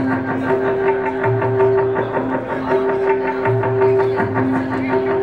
Thank you.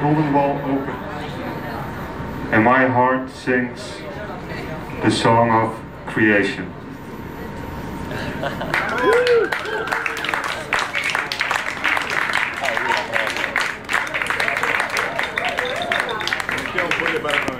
Golden wall opens, and my heart sings the song of creation.